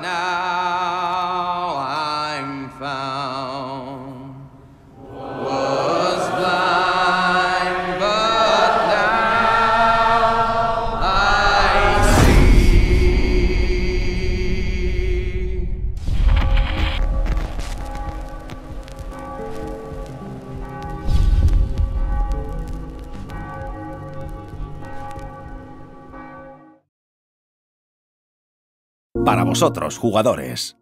now. Para vosotros, jugadores.